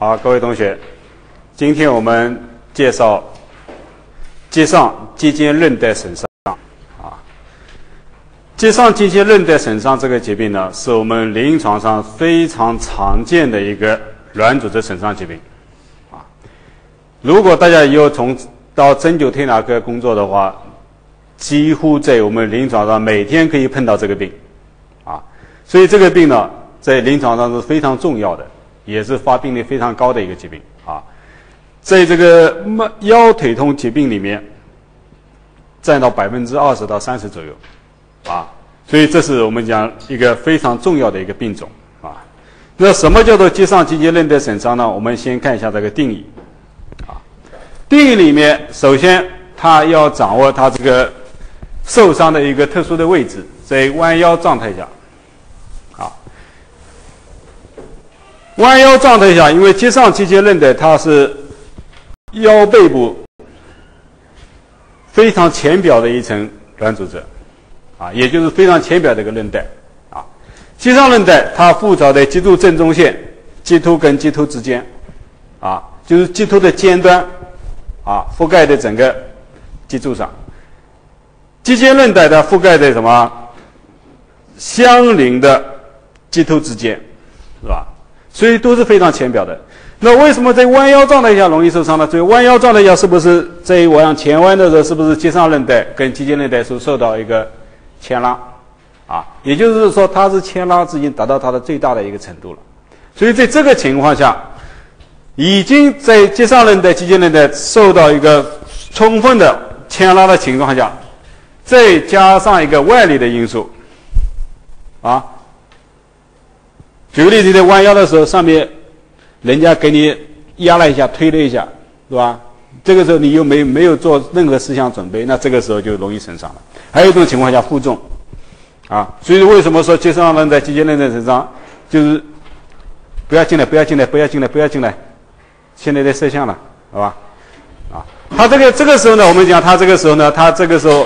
好，各位同学，今天我们介绍肩上肌腱韧带损伤啊。肩上肌腱韧带损伤这个疾病呢，是我们临床上非常常见的一个软组织损伤疾病啊。如果大家以后从到针灸推拿科工作的话，几乎在我们临床上每天可以碰到这个病啊。所以这个病呢，在临床上是非常重要的。也是发病率非常高的一个疾病啊，在这个腰腿痛疾病里面，占到百分之二十到三十左右，啊，所以这是我们讲一个非常重要的一个病种啊。那什么叫做肌上肌腱韧带损伤呢？我们先看一下这个定义啊。定义里面，首先它要掌握它这个受伤的一个特殊的位置，在弯腰状态下。弯腰状态下，因为肩上肌腱韧带它是腰背部非常浅表的一层软组织，啊，也就是非常浅表的一个韧带，啊，肩上韧带它附着在棘突正中线，棘突跟棘突之间，啊，就是棘突的尖端，啊，覆盖在整个脊柱上，肌腱韧带它覆盖在什么？相邻的棘突之间，是吧？所以都是非常浅表的。那为什么在弯腰状态下容易受伤呢？所以弯腰状态下是不是在往前弯的时候，是不是肩上韧带跟肌腱韧带是受到一个牵拉？啊，也就是说它是牵拉已经达到它的最大的一个程度了。所以在这个情况下，已经在肩上韧带、肌腱韧带受到一个充分的牵拉的情况下，再加上一个外力的因素，啊。举个例子，在弯腰的时候，上面人家给你压了一下、推了一下，是吧？这个时候你又没没有做任何思想准备，那这个时候就容易损伤了。还有一种情况下，负重啊，所以为什么说接上韧带、肌腱韧带损伤，就是不要进来，不要进来，不要进来，不要进来。现在在摄像了，好吧？啊，他这个这个时候呢，我们讲他这个时候呢，他这个时候。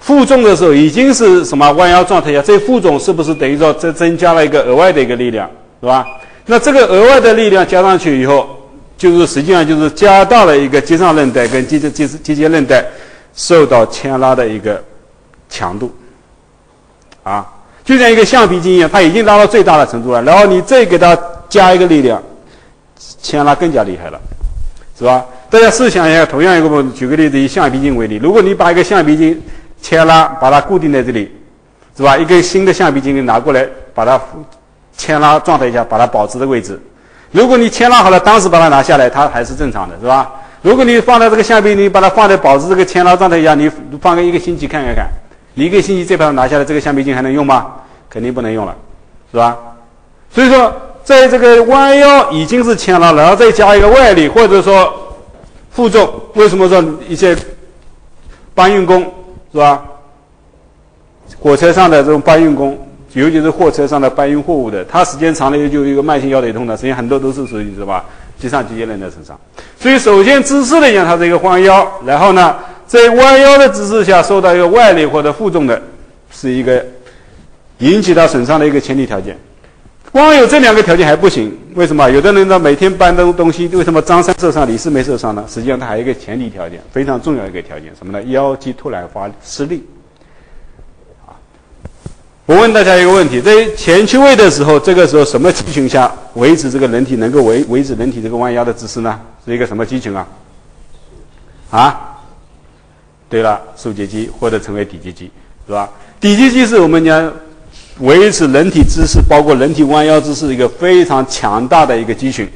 负重的时候已经是什么弯腰状态下，这负重是不是等于说这增加了一个额外的一个力量，是吧？那这个额外的力量加上去以后，就是实际上就是加大了一个肌上韧带跟肌肌肌肌腱韧带受到牵拉的一个强度，啊，就像一个橡皮筋一样，它已经拉到最大的程度了，然后你再给它加一个力量，牵拉更加厉害了，是吧？大家试想一下，同样一个问举个例子，以橡皮筋为例，如果你把一个橡皮筋牵拉把它固定在这里，是吧？一根新的橡皮筋拿过来，把它牵拉状态下把它保持的位置。如果你牵拉好了，当时把它拿下来，它还是正常的，是吧？如果你放在这个橡皮筋，把它放在保持这个牵拉状态下，你放个一个星期看看看，一个星期再把它拿下来，这个橡皮筋还能用吗？肯定不能用了，是吧？所以说，在这个弯腰已经是牵拉，然后再加一个外力，或者说负重，为什么说一些搬运工？是吧？火车上的这种搬运工，尤其是货车上的搬运货物的，他时间长了就有一个慢性腰腿痛的，实际上很多都是属于什么肌上肌腱韧带损伤。所以，首先姿势来讲，它是一个弯腰，然后呢，在弯腰的姿势下受到一个外力或者负重的，是一个引起它损伤的一个前提条件。光有这两个条件还不行，为什么？有的人呢每天搬东东西，为什么张三受伤，李四没受伤呢？实际上，它还有一个前提条件，非常重要一个条件，什么呢？腰肌突然发失力。我问大家一个问题：在前屈位的时候，这个时候什么肌群下 维持这个人体能够维维持人体这个弯腰的姿势呢？是一个什么肌群啊？啊？对了，竖脊肌或者称为底肌肌，是吧？底肌肌是我们讲。维持人体姿势，包括人体弯腰姿势，一个非常强大的一个肌群。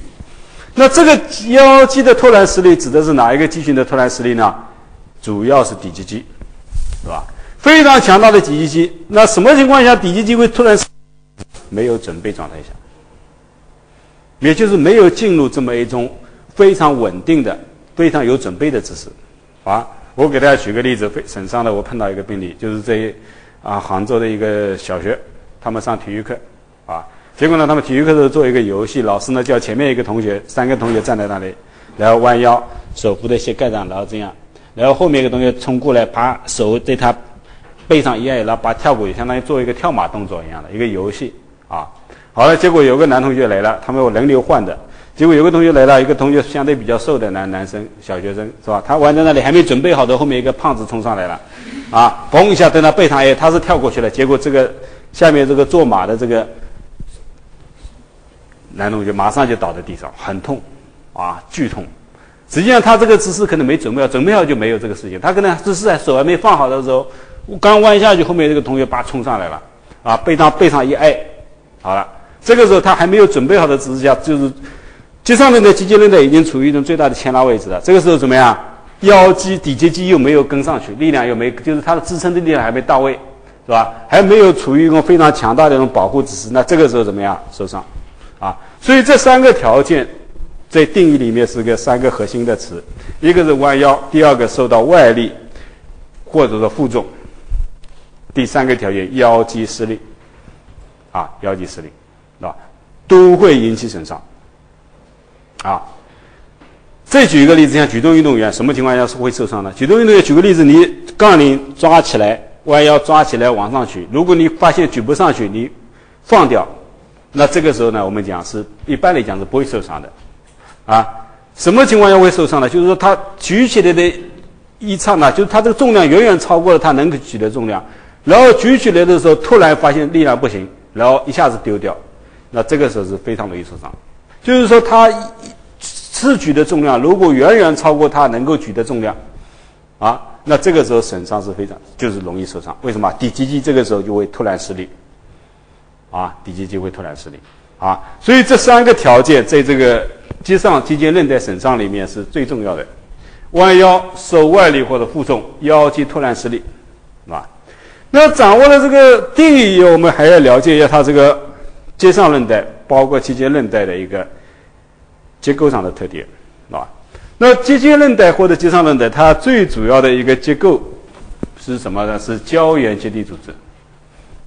那这个腰肌的突然实力指的是哪一个肌群的突然实力呢？主要是底肌肌，是吧？非常强大的底肌肌。那什么情况下底肌肌会突然没有准备状态下，也就是没有进入这么一种非常稳定的、非常有准备的姿势。啊，我给大家举个例子，非损伤的，我碰到一个病例，就是在啊杭州的一个小学。他们上体育课，啊，结果呢，他们体育课的时候做一个游戏，老师呢叫前面一个同学，三个同学站在那里，然后弯腰，手扶着膝盖上，然后这样，然后后面一个同学冲过来，把手对他背上一按，然后把跳过去，相当于做一个跳马动作一样的一个游戏，啊，好了，结果有个男同学来了，他们轮流换的，结果有个同学来了，一个同学相对比较瘦的男男生，小学生是吧？他玩在那里还没准备好的，后面一个胖子冲上来了，啊，嘣一下在他背上，哎，他是跳过去了，结果这个下面这个坐马的这个男同学马上就倒在地上，很痛，啊，剧痛。实际上他这个姿势可能没准备好，准备好就没有这个事情。他可能姿势在手还没放好的时候，我刚弯下去，后面这个同学叭冲上来了，啊，背上背上一挨，好了，这个时候他还没有准备好的姿势下，就是肌上面的肌腱韧带已经处于一种最大的牵拉位置了。这个时候怎么样？腰肌底肌肌又没有跟上去，力量又没，就是它的支撑的力量还没到位，是吧？还没有处于一种非常强大的一种保护姿势，那这个时候怎么样？受伤，啊，所以这三个条件。在定义里面是个三个核心的词，一个是弯腰，第二个受到外力或者说负重，第三个条件腰肌撕裂，啊，腰肌撕裂，是吧？都会引起损伤，啊。再举一个例子，像举重运动员，什么情况下是会受伤的？举重运动员，举个例子，你杠铃抓起来，弯腰抓起来往上举，如果你发现举不上去，你放掉，那这个时候呢，我们讲是一般来讲是不会受伤的。啊，什么情况下会受伤呢？就是说，他举起来的一刹那，就是他这个重量远远超过了他能够举的重量，然后举起来的时候，突然发现力量不行，然后一下子丢掉，那这个时候是非常容易受伤。就是说，他次举的重量如果远远超过他能够举的重量，啊，那这个时候损伤是非常就是容易受伤。为什么？底肌肌这个时候就会突然失力，啊，底肌肌会突然失力，啊，所以这三个条件在这个。肌上肌腱韧带损伤里面是最重要的，弯腰受外力或者负重，腰肌突然失力，是吧？那掌握了这个定义以后，我们还要了解一下它这个接上韧带，包括肌腱韧带的一个结构上的特点，是吧？那肌腱韧带或者肌上韧带，它最主要的一个结构是什么呢？是胶原结缔组织，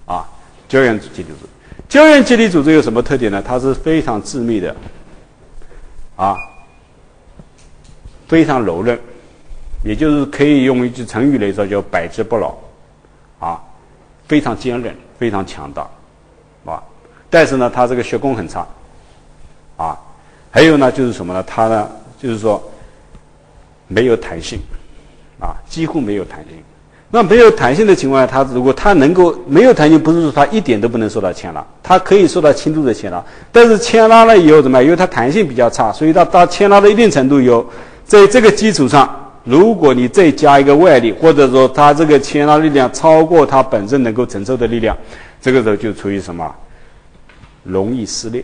啊，胶原结缔组织。胶原结缔组织有什么特点呢？它是非常致密的。啊，非常柔韧，也就是可以用一句成语来说，叫百折不挠，非常坚韧，非常强大，啊，但是呢，它这个血供很差，啊，还有呢，就是什么呢？它呢，就是说没有弹性，啊，几乎没有弹性。那没有弹性的情况下，它如果它能够没有弹性，不是说它一点都不能受到牵拉，它可以受到轻度的牵拉。但是牵拉了以后怎么？因为它弹性比较差，所以他到牵拉到一定程度以后，在这个基础上，如果你再加一个外力，或者说它这个牵拉力量超过它本身能够承受的力量，这个时候就处于什么？容易撕裂，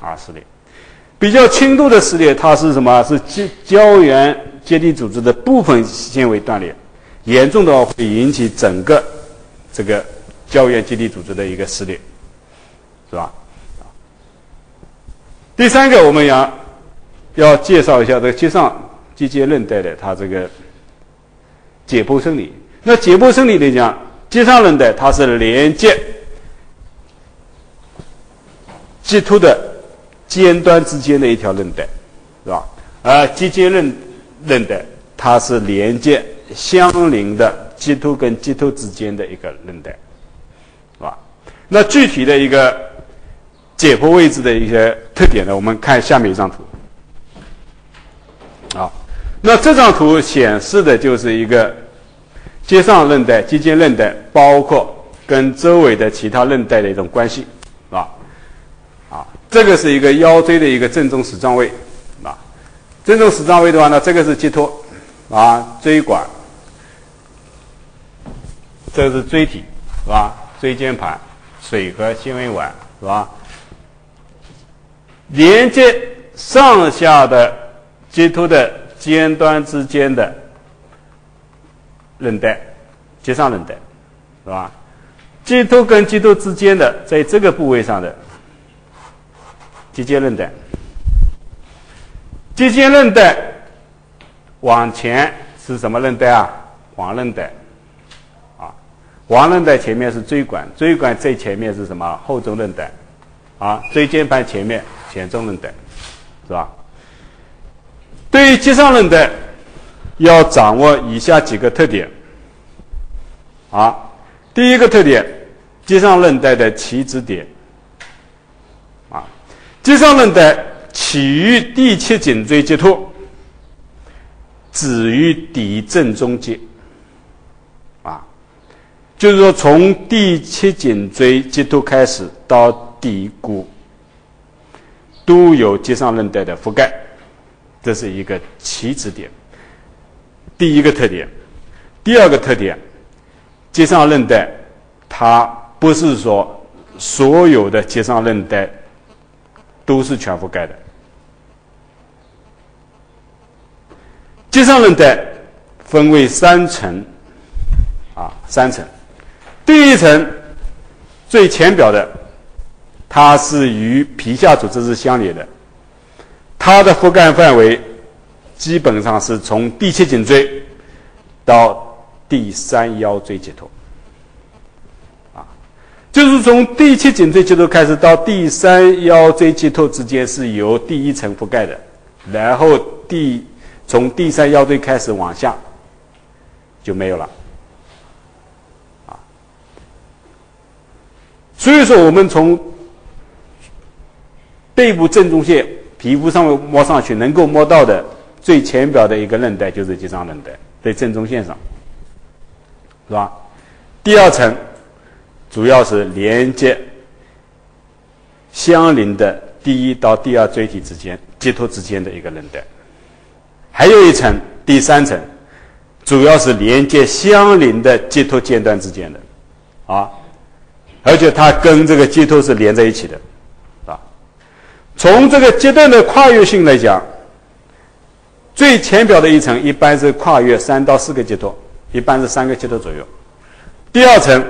啊，撕裂。比较轻度的撕裂，它是什么？是胶胶原结缔组织的部分纤维断裂。严重的话会引起整个这个胶原基地组织的一个撕裂，是吧？第三个，我们要要介绍一下这个肌上肌腱韧带的它这个解剖生理。那解剖生理来讲，肌上韧带它是连接棘突的尖端之间的一条韧带，是吧？而肌腱韧韧带它是连接。相邻的棘突跟棘突之间的一个韧带，是吧？那具体的一个解剖位置的一些特点呢？我们看下面一张图。那这张图显示的就是一个接上韧带、肌腱韧带，包括跟周围的其他韧带的一种关系，是吧？啊，这个是一个腰椎的一个正中矢状位，啊，正中矢状位的话呢，这个是棘突，啊，椎管。这是椎体，是吧？椎间盘、水和纤维管，是吧？连接上下的棘突的尖端之间的韧带，棘上韧带，是吧？棘突跟棘突之间的，在这个部位上的肌间韧带，肌间韧带往前是什么韧带啊？黄韧带。啊黄韧带前面是椎管，椎管最前面是什么？后中韧带，啊，椎间盘前面前中韧带，是吧？对于肌上韧带，要掌握以下几个特点，啊，第一个特点，肌上韧带的起止点，啊，肌上韧带起于第七颈椎棘突，止于底正中节。啊，就是说从第七颈椎棘突开始到底骨，都有接上韧带的覆盖，这是一个起止点。第一个特点，第二个特点，结上韧带它不是说。所有的结上韧带都是全覆盖的。棘上韧带分为三层，啊，三层。第一层最浅表的，它是与皮下组织是相连的，它的覆盖范围基本上是从第七颈椎到第三腰椎棘突。就是从第七颈椎棘突开始到第三腰椎棘突之间是由第一层覆盖的，然后第从第三腰椎开始往下就没有了，啊，所以说我们从背部正中线皮肤上面摸上去能够摸到的最浅表的一个韧带就是棘上韧带，在正中线上，是吧？第二层。主要是连接相邻的第一到第二椎体之间、棘突之间的一个韧带，还有一层第三层，主要是连接相邻的棘突尖端之间的，啊，而且它跟这个棘突是连在一起的，从这个阶段的跨越性来讲，最浅表的一层一般是跨越三到四个棘突，一般是三个棘突左右，第二层。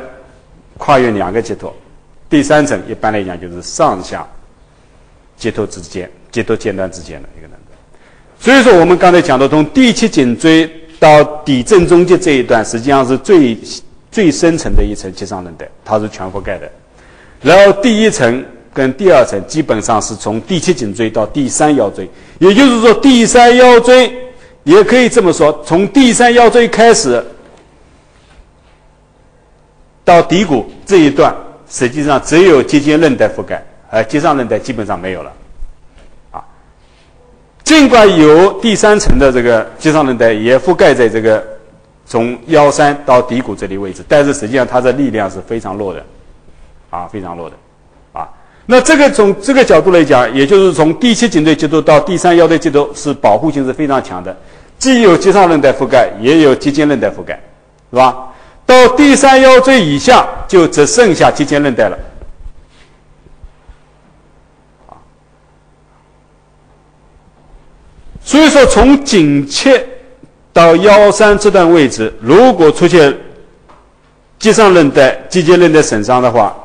跨越两个接头，第三层一般来讲就是上下接头之间、接头尖端之间的一个能带。所以说，我们刚才讲的从第七颈椎到底正中节这一段，实际上是最最深层的一层棘上韧带，它是全覆盖的。然后第一层跟第二层基本上是从第七颈椎到第三腰椎，也就是说，第三腰椎也可以这么说，从第三腰椎开始。到骶骨这一段，实际上只有肌腱韧带覆盖，而结上韧带基本上没有了。啊，尽管有第三层的这个肌上韧带也覆盖在这个从腰三到骶骨这里位置，但是实际上它的力量是非常弱的，啊，非常弱的，那这个从这个角度来讲，也就是从第七颈椎棘突到第三腰椎棘突是保护性是非常强的，既有棘上韧带覆盖，也有肌腱韧带覆盖，是吧？到第三腰椎以下，就只剩下肌腱韧带了。所以说从颈切到腰三这段位置，如果出现肌上韧带、肌腱韧带损伤的话，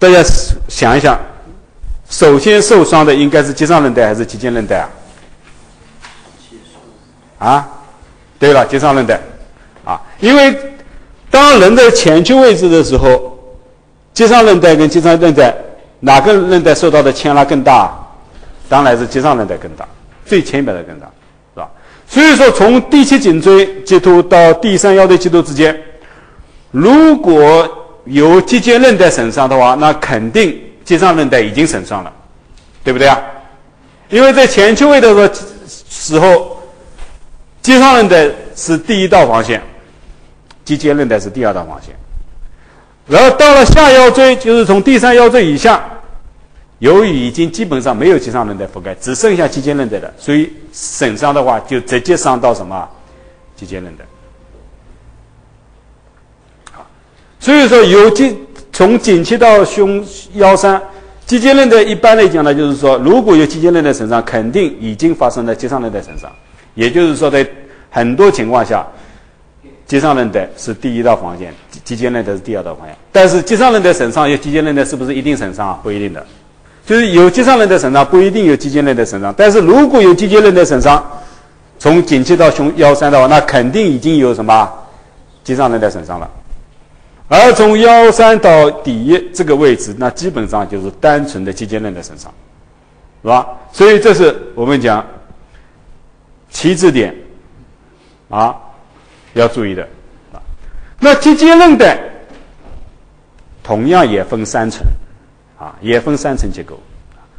大家想一想，首先受伤的应该是肌上韧带还是肌腱韧带啊？啊，对了，肌上韧带，啊，因为。当人在前屈位置的时候，棘上韧带跟棘上韧带哪个韧带受到的牵拉更大？当然是棘上韧带更大，最前边的更大，是吧？所以说，从第七颈椎棘突到第三腰椎棘突之间，如果有肌腱韧带损伤的话，那肯定肌上韧带已经损伤了，对不对啊？因为在前屈位的时候，时候棘上韧带是第一道防线。肌腱韧带是第二道防线，然后到了下腰椎，就是从第三腰椎以下，由于已经基本上没有肌上韧带覆盖，只剩下肌腱韧带了，所以损伤的话就直接伤到什么肌腱韧带。所以说有肌从颈切到胸腰三，肌腱韧带一般来讲呢，就是说如果有肌腱韧带损伤，肯定已经发生在肌上韧带损伤，也就是说在很多情况下。肌上韧带是第一道防线，肌肌腱韧带是第二道防线。但是肌上韧带损伤，有肌腱韧带是不是一定损伤啊？不一定的，就是有肌上韧带损伤，不一定有肌腱韧带损伤。但是如果有肌腱韧带损伤，从颈切到胸腰三的话，那肯定已经有什么肌上韧带损伤了。而从腰三到底这个位置，那基本上就是单纯的肌腱韧带损伤，是吧？所以这是我们讲起止点啊。要注意的，那肌腱韧带同样也分三层啊，也分三层结构，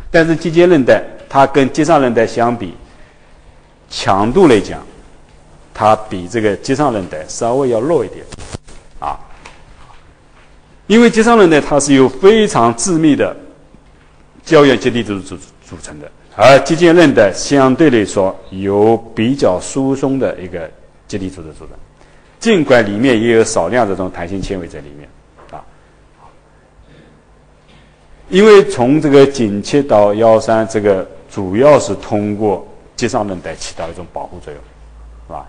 但是肌腱韧带它跟肌上韧带相比，强度来讲，它比这个肌上韧带稍微要弱一点，因为棘上韧带它是由非常致密的胶原结缔组织组组成的，而肌腱韧带相对来说有比较疏松的一个结缔组织组成，尽管里面也有少量这种弹性纤维在里面啊。因为从这个颈切到腰三，这个主要是通过接上韧带起到一种保护作用，是吧？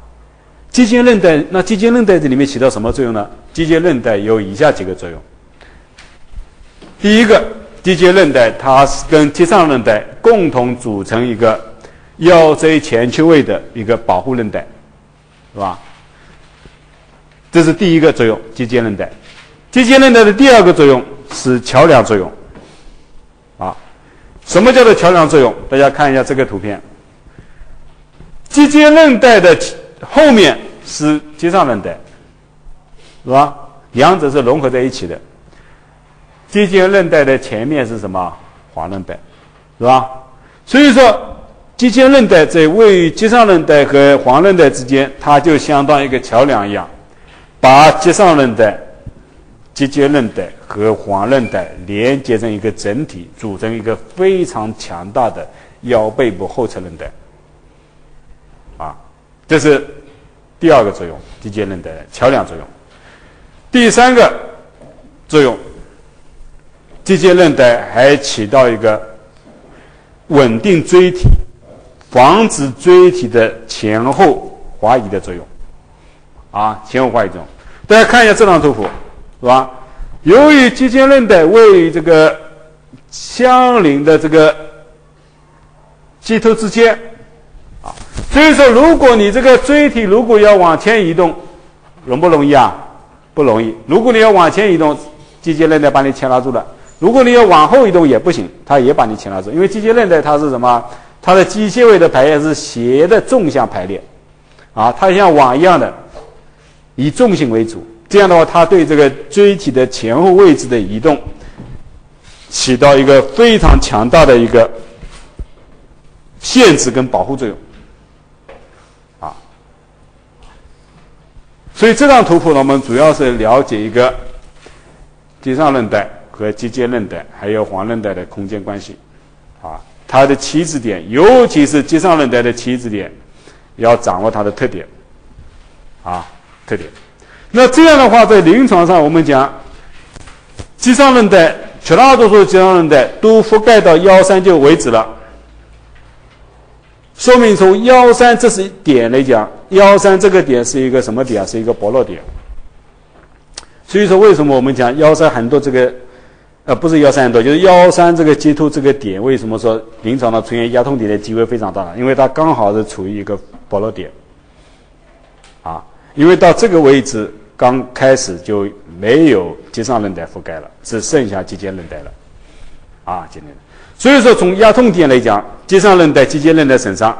肌腱韧带，那肌腱韧带这里面起到什么作用呢？肌腱韧带有以下几个作用。第一个，肌腱韧带它是跟肌上韧带共同组成一个腰椎前屈位的一个保护韧带，是吧？这是第一个作用，肌腱韧带。肌腱韧带的第二个作用是桥梁作用。啊什么叫做桥梁作用？大家看一下这个图片，肌腱韧带的后面是肌上韧带，是吧？两者是融合在一起的。肌腱韧带的前面是什么？黄韧带，是吧？所以说，肌腱韧带在位于肌上韧带和黄韧带之间，它就相当于一个桥梁一样，把肌上韧带。肌腱韧带和黄韧带连接成一个整体，组成一个非常强大的腰背部后侧韧带。啊，这是第二个作用，肌腱韧带桥梁作用。第三个作用，肌腱韧带还起到一个稳定椎体、防止椎体的前后滑移的作用。啊，前后滑移作用。大家看一下这张图谱。是吧？由于肌腱韧带位于这个相邻的这个肌突之间，啊，所以说如果你这个椎体如果要往前移动，容不容易啊？不容易。如果你要往前移动，肌腱韧带把你牵拉住了；如果你要往后移动也不行，它也把你牵拉住。因为机械韧带它是什么？它的机械位的排列是斜的纵向排列，啊，它像网一样的，以重心为主。这样的话，它对这个椎体的前后位置的移动，起到一个非常强大的一个限制跟保护作用，啊，所以这张图谱呢，我们主要是了解一个肌上韧带和肌腱韧带还有黄韧带的空间关系，啊，它的起止点，尤其是肌上韧带的起止点，要掌握它的特点，啊，特点。那这样的话，在临床上，我们讲，肌上韧带，绝大多数的肌上韧带都覆盖到腰三就为止了。说明从腰三这是点来讲，腰三这个点是一个什么点？是一个薄弱点。所以说，为什么我们讲腰三很多这个，呃，不是腰三多，就是腰三这个接突这个点，为什么说临床上出现压痛点的机会非常大？因为它刚好是处于一个薄弱点，啊，因为到这个位置。刚开始就没有肌上韧带覆盖了，只剩下肌腱韧带了，啊，今天，所以说从压痛点来讲，肌上韧带、肌腱韧带损伤，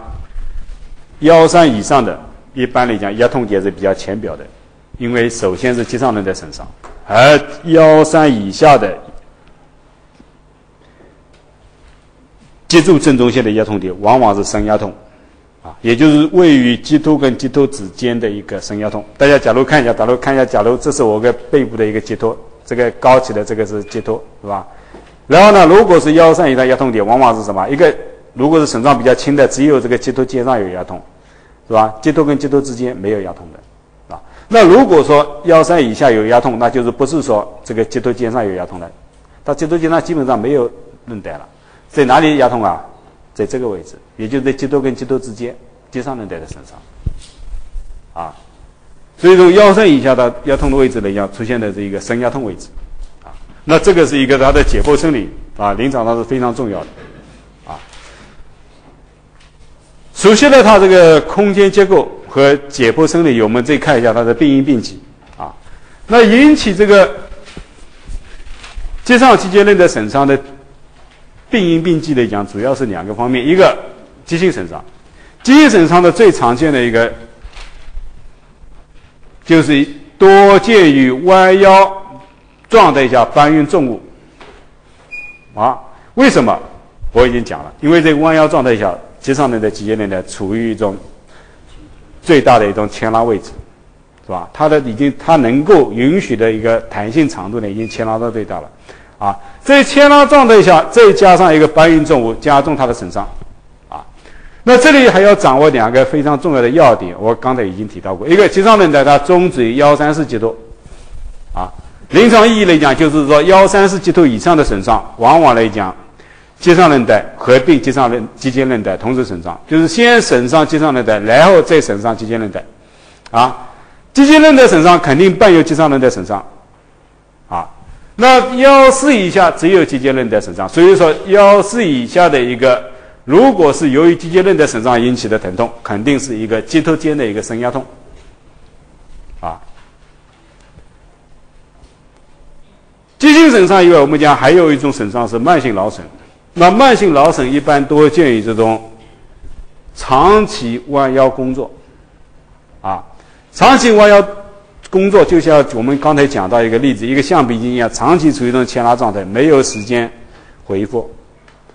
腰三以上的，一般来讲压痛点是比较浅表的，因为首先是肌上韧带损伤，而腰三以下的脊柱正中线的压痛点，往往是深压痛。啊，也就是位于棘突跟棘突之间的一个深压痛。大家假如看一下，假如看一下，假如这是我个背部的一个棘突，这个高起的这个是棘突，是吧？然后呢，如果是腰上以上压痛点，往往是什么？一个如果是损伤比较轻的，只有这个棘突尖上有压痛，是吧？棘突跟棘突之间没有压痛的，啊。那如果说腰三以下有压痛，那就是不是说这个棘突尖上有压痛的，它棘突尖上基本上没有韧带了，在哪里压痛啊？在这个位置，也就在肌突跟肌突之间，肌上韧带的损伤，啊，所以说腰身以下的腰痛的位置呢，要出现的这一个深压痛位置，啊，那这个是一个它的解剖生理啊，临床上是非常重要的，啊，熟悉了它这个空间结构和解剖生理，我们再看一下它的病因病机，啊，那引起这个肌上肌腱韧带损伤的。病因病机来讲，主要是两个方面，一个急性损伤，急性损伤的最常见的一个就是多见于弯腰状态下搬运重物，啊，为什么？我已经讲了，因为这个弯腰状态下，肌上韧带、肌腱韧带处于一种最大的一种牵拉位置，是吧？它的已经它能够允许的一个弹性长度呢，已经牵拉到最大了，啊，在牵拉状态下，再加上一个搬运重物，加重它的损伤，啊，那这里还要掌握两个非常重要的要点，我刚才已经提到过，一个肌上韧带它终止于幺三四肌突，啊，临床意义来讲，就是说幺三四肌度以上的损伤，往往来讲。肌上韧带合并肌上韧肌腱韧带同时损伤，就是先损伤肌上韧带，然后再损伤肌腱韧带，啊，肌腱韧带损伤肯定伴有肌上韧带损伤，那幺四以下只有肌腱韧带损伤，所以说幺四以下的一个，如果是由于肌腱韧带损伤引起的疼痛，肯定是一个肌突间的一个升压痛，啊，肌筋损伤以外，我们讲还有一种损伤是慢性劳损。那慢性劳损一般多见于这种长期弯腰工作，啊，长期弯腰工作就像我们刚才讲到一个例子，一个橡皮筋一样，长期处于一种牵拉状态，没有时间恢复，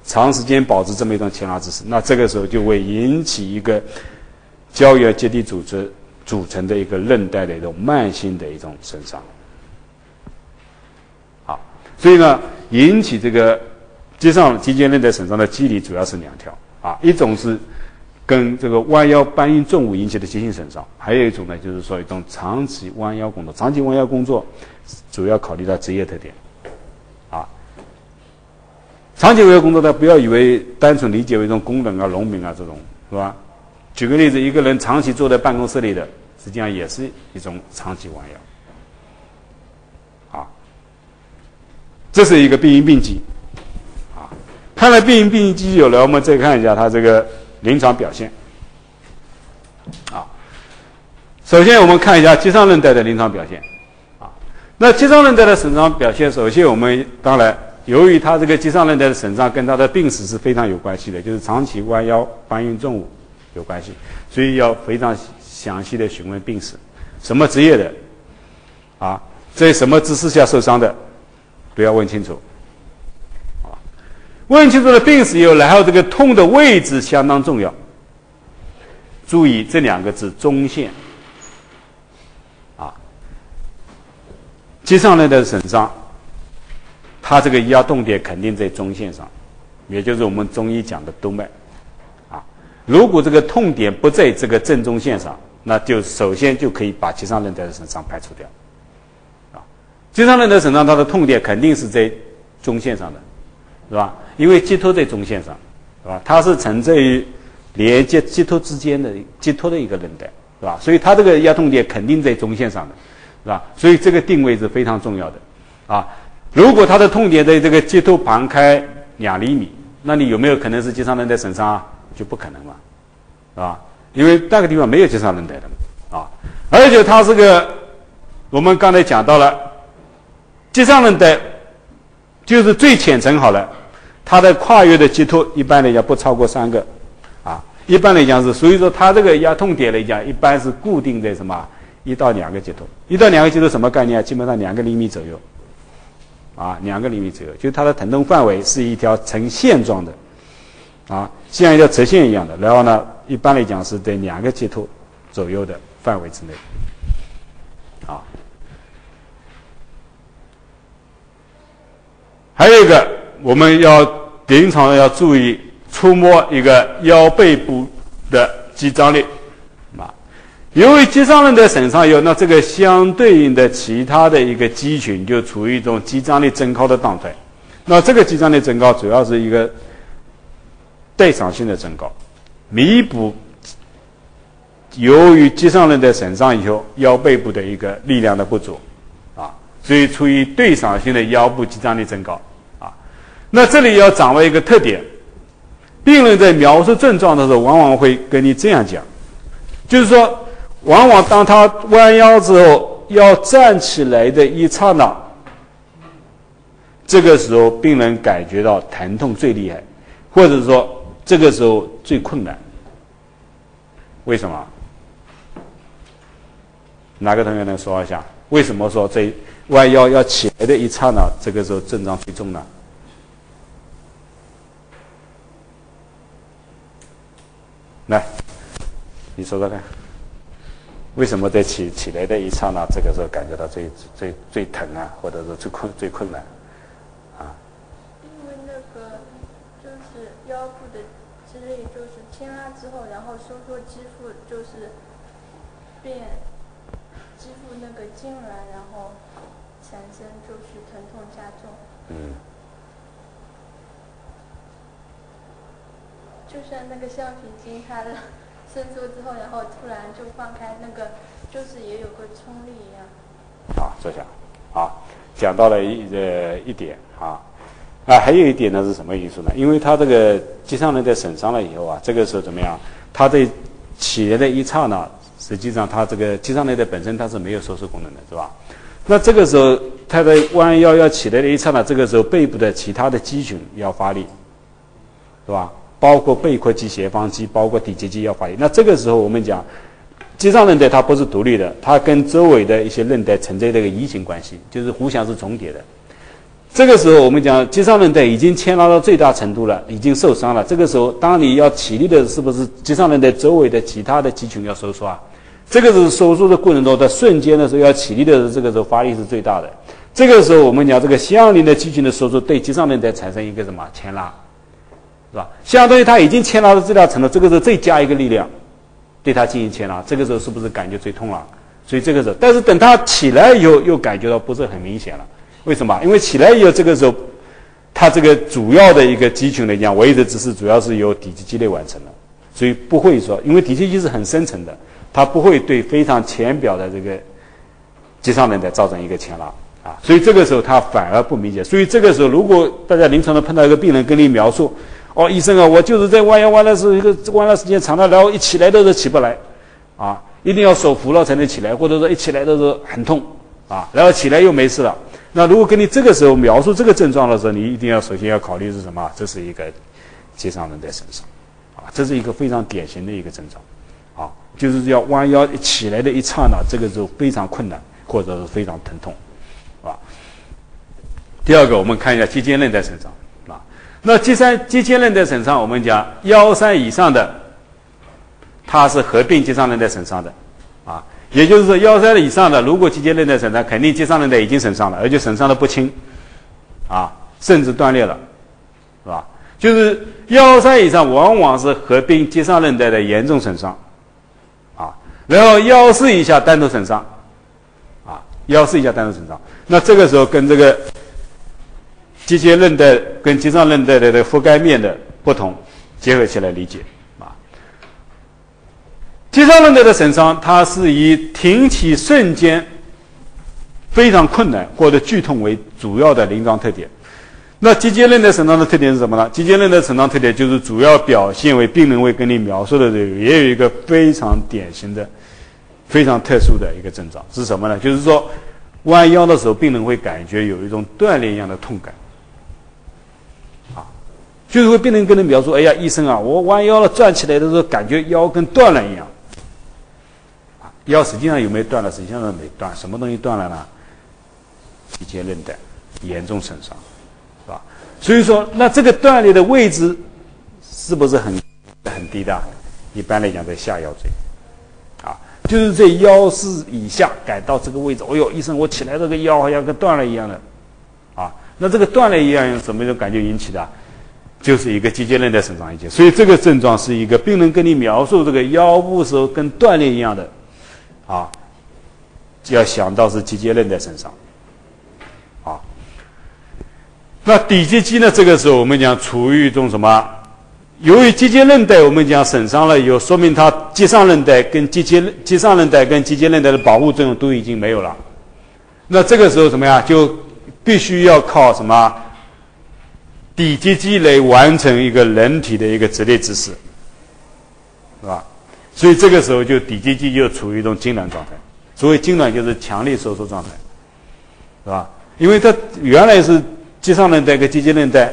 长时间保持这么一种牵拉姿势，那这个时候就会引起一个胶原结缔组织组成的一个韧带的一种慢性的一种损伤，好，所以呢，引起这个。肌上肌腱韧带损伤的机理主要是两条啊，一种是跟这个弯腰搬运重物引起的急性损伤，还有一种呢，就是说一种长期弯腰工作。长期弯腰工作主要考虑到职业特点啊。长期弯腰工作，呢不要以为单纯理解为一种工人啊、农民啊这种，是吧？举个例子，一个人长期坐在办公室里的，实际上也是一种长期弯腰啊。这是一个病因病机啊。看了病因病机有了，我们再看一下它这个临床表现。啊，首先我们看一下肌上韧带的临床表现。啊，那肌上韧带的损伤表现，首先我们当然由于它这个肌上韧带的损伤跟它的病史是非常有关系的，就是长期弯腰搬运重物有关系，所以要非常详细的询问病史，什么职业的，啊，在什么姿势下受伤的，都要问清楚。问清楚了病史以后，然后这个痛的位置相当重要。注意这两个字：中线。啊，肌上韧带的损伤，它这个压痛点肯定在中线上，也就是我们中医讲的督脉。啊，如果这个痛点不在这个正中线上，那就首先就可以把肌上韧带的损伤排除掉。啊，肌上韧带损伤它的痛点肯定是在中线上的，是吧？因为棘突在中线上，是吧？它是存在于连接棘突之间的棘突的一个韧带，是吧？所以它这个压痛点肯定在中线上的，是吧？所以这个定位是非常重要的，啊，如果它的痛点在这个棘突旁开两厘米，那你有没有可能是肌上韧带损伤啊？就不可能了，是吧？因为那个地方没有肌上韧带的，啊，而且它是个，我们刚才讲到了，肌上韧带就是最浅层好了。它的跨越的棘突一般来讲不超过三个，啊，一般来讲是，所以说它这个压痛点来讲，一般是固定在什么一到两个棘突，一到两个棘突什么概念？基本上两个厘米左右，啊，两个厘米左右，就它的疼痛范围是一条呈线状的，啊，像一条直线一样的，然后呢，一般来讲是在两个棘突左右的范围之内，啊，还有一个。我们要临床要注意触摸一个腰背部的肌张力，啊，由于肌上韧带损伤以后，那这个相对应的其他的一个肌群就处于一种肌张力增高的状态，那这个肌张力增高主要是一个代偿性的增高，弥补由于肌上韧带损伤以后腰背部的一个力量的不足，啊，所以处于对偿性的腰部肌张力增高。那这里要掌握一个特点，病人在描述症状的时候，往往会跟你这样讲，就是说，往往当他弯腰之后要站起来的一刹那，这个时候病人感觉到疼痛最厉害，或者说这个时候最困难。为什么？哪个同学能说一下？为什么说在弯腰要起来的一刹那，这个时候症状最重呢？来，你说说看，为什么在起起来的一刹那，这个时候感觉到最最最疼啊，或者说最困最困难？啊？因为那个就是腰部的肌类，就是牵拉之后，然后收缩肌腹，就是变肌腹那个痉挛，然后产生就是疼痛加重。嗯。就像那个橡皮筋，它的伸缩之后，然后突然就放开，那个就是也有个冲力一样。好，坐下。好，讲到了一呃一点啊，啊，还有一点呢是什么因素呢？因为它这个肌上韧带损伤了以后啊，这个时候怎么样？它在起来的一刹那，实际上它这个肌上韧带本身它是没有收缩功能的，是吧？那这个时候它的弯腰要起来的一刹那，这个时候背部的其他的肌群要发力，是吧？包括背阔肌、斜方肌，包括底肌肌要发力。那这个时候我们讲，肌上韧带它不是独立的，它跟周围的一些韧带存在这个移行关系，就是互相是重叠的。这个时候我们讲，肌上韧带已经牵拉到最大程度了，已经受伤了。这个时候，当你要起立的是不是肌上韧带周围的其他的肌群要收缩啊？这个是收缩的过程中，在瞬间的时候要起立的时候，这个时候发力是最大的。这个时候我们讲，这个相邻的肌群的收缩对肌上韧带产生一个什么牵拉？是吧？相当于他已经牵拉到最大程度，这个时候再加一个力量，对他进行牵拉，这个时候是不是感觉最痛了？所以这个时候，但是等他起来以后，又感觉到不是很明显了。为什么？因为起来以后，这个时候，他这个主要的一个肌群来讲，唯一的姿势主要是由底肌肌内完成的，所以不会说，因为底肌肌是很深层的，它不会对非常浅表的这个肌上韧带造成一个牵拉啊。所以这个时候他反而不明显。所以这个时候，如果大家临床上碰到一个病人跟你描述，哦，医生啊，我就是在弯腰弯的时候，一个弯的时间长了，然后一起来的时候起不来，啊，一定要手扶了才能起来，或者说一起来的时候很痛，啊，然后起来又没事了。那如果跟你这个时候描述这个症状的时候，你一定要首先要考虑是什么？这是一个肌上韧带损伤，啊，这是一个非常典型的一个症状，啊，就是要弯腰起来的一刹那，这个时候非常困难或者是非常疼痛，啊。第二个，我们看一下肌腱韧带损伤。那肌三肌腱韧带损伤，我们讲幺三以上的，它是合并肌上韧带损伤的，啊，也就是说幺三以上的，如果肌腱韧带损伤，肯定肌上韧带已经损伤了，而且损伤的不轻，啊，甚至断裂了，是吧？就是幺三以上，往往是合并肌上韧带的严重损伤，啊，然后幺四以下单独损伤，啊，幺四以下单独损伤，那这个时候跟这个。肌腱韧带跟肌上韧带的的覆盖面的不同，结合起来理解啊。肌上韧带的损伤，它是以挺起瞬间非常困难或者剧痛为主要的临床特点。那肌腱韧带损伤的特点是什么呢？肌腱韧带损伤特点就是主要表现为病人会跟你描述的这个，也有一个非常典型的、非常特殊的一个症状是什么呢？就是说弯腰的时候，病人会感觉有一种断裂一样的痛感。就是会病人跟你描述：“哎呀，医生啊，我弯腰了，转起来的时候，感觉腰跟断了一样。”，腰实际上有没有断了？实际上没断。什么东西断了呢？肌腱韧带严重损伤，是吧？所以说，那这个断裂的位置是不是很很低的？一般来讲，在下腰椎，啊，就是在腰四以下，改到这个位置。哎呦，医生，我起来这个腰好像跟断了一样的，啊，那这个断了一样，什么种感觉引起的？就是一个肌腱韧带损伤一节，所以这个症状是一个病人跟你描述这个腰部时候跟断裂一样的，啊，要想到是肌腱韧带损伤，啊，那底肌肌呢？这个时候我们讲处于一种什么？由于肌腱韧带我们讲损伤了以后，说明它肌上韧带跟肌腱肌上韧带跟肌腱韧带的保护作用都已经没有了，那这个时候怎么样？就必须要靠什么？底肌肌来完成一个人体的一个直立姿势，是吧？所以这个时候就底肌肌就处于一种痉挛状态。所谓痉挛就是强力收缩状态，是吧？因为它原来是肌上韧带跟肌腱韧带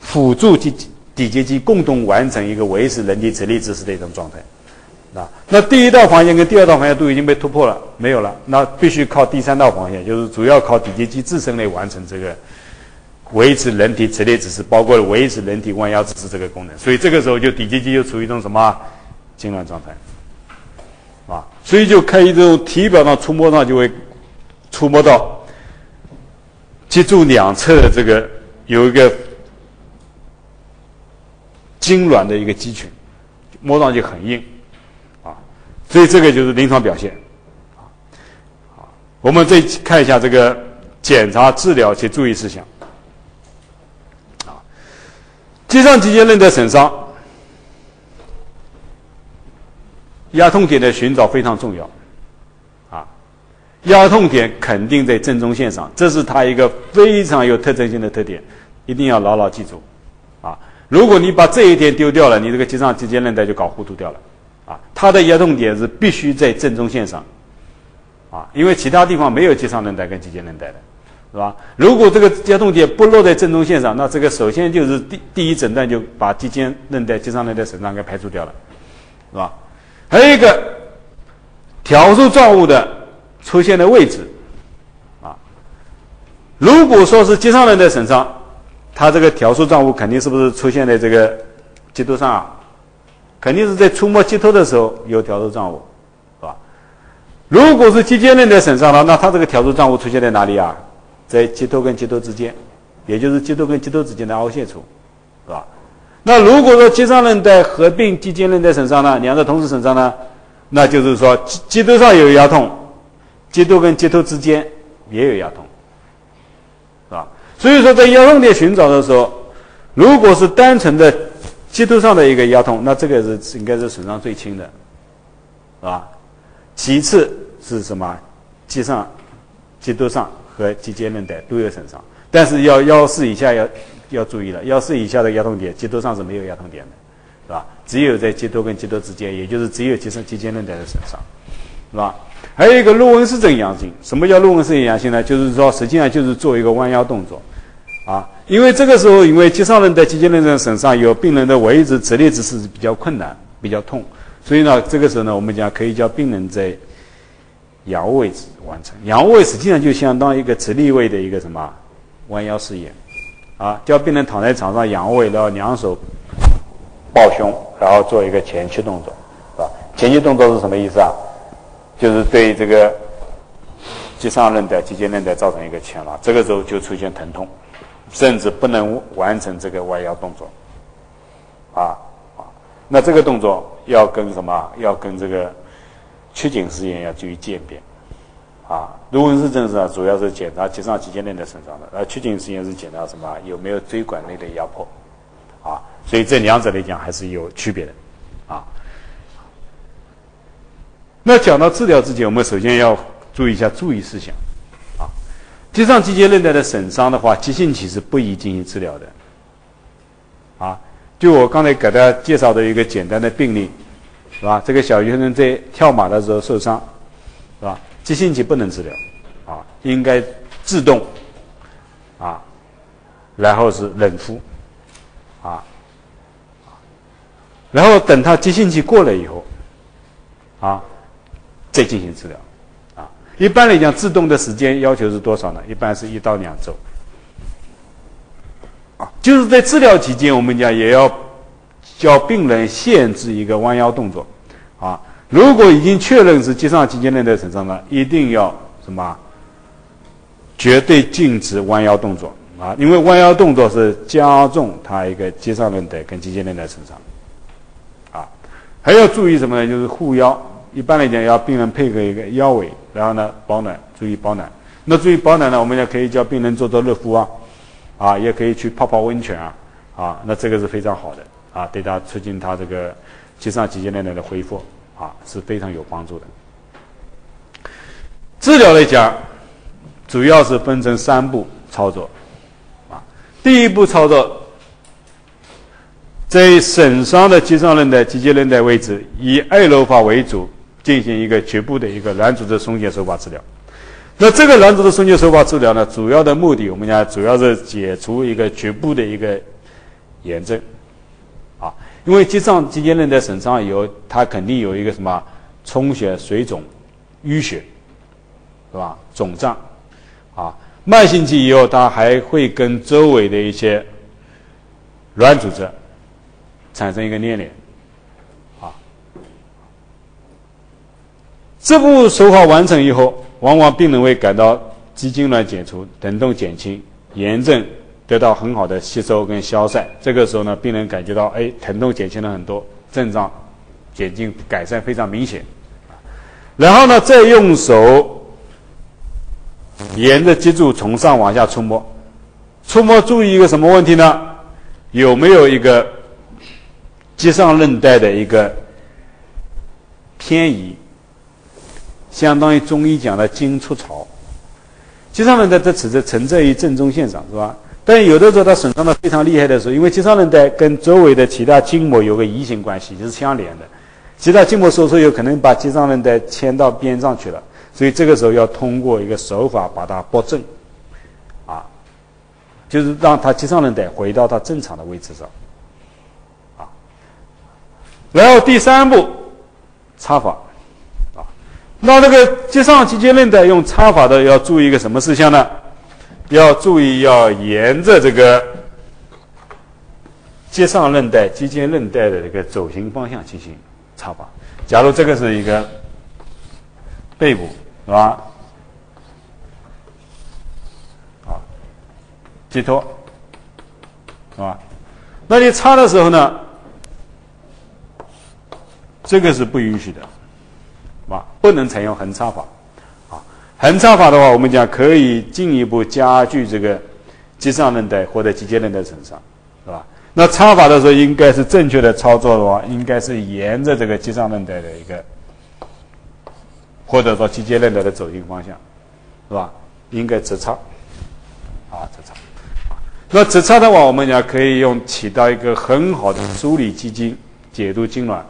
辅助肌底肌肌共同完成一个维持人体直立姿势的一种状态，啊，那第一道防线跟第二道防线都已经被突破了，没有了，那必须靠第三道防线，就是主要靠底肌肌自身来完成这个。维持人体直立姿势，包括维持人体弯腰姿势这个功能，所以这个时候就底肌肌就处于一种什么痉挛状态，啊，所以就可以这种体表上触摸上就会触摸到脊柱两侧的这个有一个痉挛的一个肌群，摸上去很硬，啊，所以这个就是临床表现，啊，我们再看一下这个检查治疗及注意事项。肌上肌腱韧带损伤，压痛点的寻找非常重要，啊，压痛点肯定在正中线上，这是它一个非常有特征性的特点，一定要牢牢记住，啊，如果你把这一点丢掉了，你这个肌上肌腱韧带就搞糊涂掉了，啊，它的压痛点是必须在正中线上，啊，因为其他地方没有肌上韧带跟肌腱韧带的。是吧？如果这个压痛点不落在正中线上，那这个首先就是第第一诊断就把肌腱韧带、肌上韧带损伤给排除掉了，是吧？还有一个条数状物的出现的位置，啊，如果说是肌上韧带损伤，它这个条数状物肯定是不是出现在这个肌头上啊？肯定是在触摸肌头的时候有条数状物，是吧？如果是肌腱韧带损伤了，那它这个条数状物出现在哪里啊？在肌突跟肌突之间，也就是肌突跟肌突之间的凹陷处，是吧？那如果说肌上韧带合并肌腱韧带损伤呢，两个同时损伤呢，那就是说肌肌突上有压痛，肌突跟肌突之间也有压痛，是吧？所以说在压痛点寻找的时候，如果是单纯的肌突上的一个压痛，那这个是应该是损伤最轻的，是吧？其次是什么？肌上、肌突上。和肌腱韧带都有损伤，但是要幺四以下要要注意了，幺四以下的压痛点，肌头上是没有压痛点的，是吧？只有在肌头跟肌头之间，也就是只有肌上肌腱韧带的损伤，是吧？还有一个陆文氏症阳性，什么叫陆文氏症阳性呢？就是说实际上就是做一个弯腰动作，啊，因为这个时候因为肌上韧带、肌腱韧带损伤，有病人的维持直立姿势比较困难，比较痛，所以呢，这个时候呢，我们讲可以叫病人在。仰卧位置完成，仰卧位实际上就相当于一个直立位的一个什么弯腰试验，啊，叫病人躺在床上仰卧位，然后两手抱胸，然后做一个前屈动作，是吧？前屈动作是什么意思啊？就是对这个肌上韧带、肌腱韧带造成一个牵拉，这个时候就出现疼痛，甚至不能完成这个弯腰动作，啊啊，那这个动作要跟什么？要跟这个。曲颈实验要注意鉴别，啊，如果是正常主要是检查肌上肌腱韧带损伤的，而曲颈实验是检查什么？有没有椎管内的压迫，啊，所以这两者来讲还是有区别的，啊。那讲到治疗之前，我们首先要注意一下注意事项，啊，肌上肌腱韧带的损伤的话，急性期是不宜进行治疗的，啊，就我刚才给大家介绍的一个简单的病例。是吧？这个小学生在跳马的时候受伤，是吧？急性期不能治疗，啊，应该自动，啊，然后是冷敷，啊，然后等他急性期过了以后，啊，再进行治疗，啊，一般来讲，自动的时间要求是多少呢？一般是一到两周，啊，就是在治疗期间，我们讲也要。叫病人限制一个弯腰动作，啊，如果已经确认是肌上肌腱韧带损伤了，一定要什么？绝对禁止弯腰动作啊，因为弯腰动作是加重它一个肌上韧带跟肌腱韧带损伤，啊，还要注意什么呢？就是护腰，一般来讲要病人配合一个腰围，然后呢保暖，注意保暖。那注意保暖呢，我们也可以叫病人做做热敷啊，啊，也可以去泡泡温泉啊，啊，那这个是非常好的。啊，对他促进他这个肌上肌腱韧带的恢复啊是非常有帮助的。治疗来讲，主要是分成三步操作啊。第一步操作，在损伤的肌上韧带、肌腱韧带位置，以二楼法为主，进行一个局部的一个软组织松解手法治疗。那这个软组织松解手法治疗呢，主要的目的，我们讲主要是解除一个局部的一个炎症。因为肌上肌腱韧带损伤以后，它肯定有一个什么充血、水肿、淤血，是吧？肿胀，啊，慢性期以后，它还会跟周围的一些软组织产生一个粘连，啊，这步手法完成以后，往往病人会感到肌痉挛解除，疼痛减轻，炎症得到很好的吸收跟消散。这个时候呢，病人感觉到哎，疼痛减轻了很多，症状减轻改善非常明显。然后呢，再用手沿着脊柱从上往下触摸，触摸注意一个什么问题呢？有没有一个肌上韧带的一个偏移？相当于中医讲的筋出槽，肌上韧带它只是存在于正中线上，是吧？但有的时候它损伤的非常厉害的时候，因为肌上韧带跟周围的其他筋膜有个移行关系，就是相连的。其他筋膜收缩有可能把肌上韧带牵到边上去了，所以这个时候要通过一个手法把它拨正，啊，就是让它肌上韧带回到它正常的位置上，啊。然后第三步，插法。啊那这个接上肌腱韧带用插法的要注意一个什么事项呢？要注意要沿着这个接上韧带、肌腱韧带的这个走行方向进行插法。假如这个是一个背部，是吧？啊，寄托，是吧？那你插的时候呢，这个是不允许的。啊，不能采用横插法，横插法的话，我们讲可以进一步加剧这个肌上韧带或者肌腱韧带损伤，是吧？那插法的时候，应该是正确的操作的话，应该是沿着这个肌上韧带的一个，或者说肌腱韧带的走行方向，是吧？应该直插，啊，直插，那直插的话，我们讲可以用起到一个很好的梳理肌筋、解毒痉挛。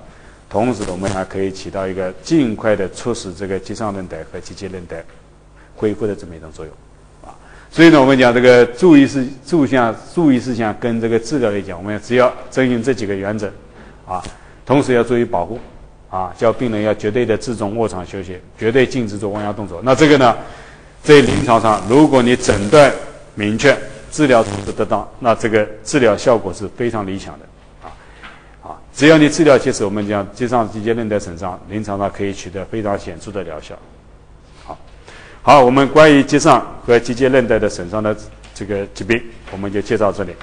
同时，我们还可以起到一个尽快的促使这个肌上韧带和肌腱韧带恢复的这么一种作用，啊，所以呢，我们讲这个注意事注项注意事项跟这个治疗来讲，我们只要遵循这几个原则，啊，同时要注意保护，啊，叫病人要绝对的自重卧床休息，绝对禁止做弯腰动作。那这个呢，在临床上，如果你诊断明确，治疗措施得当，那这个治疗效果是非常理想的。啊，啊只要你治疗结束，我们讲肌上肌腱韧带损伤，临床上可以取得非常显著的疗效。好，我们关于肌上和肌腱韧带的损伤的这个疾病，我们就介绍这里。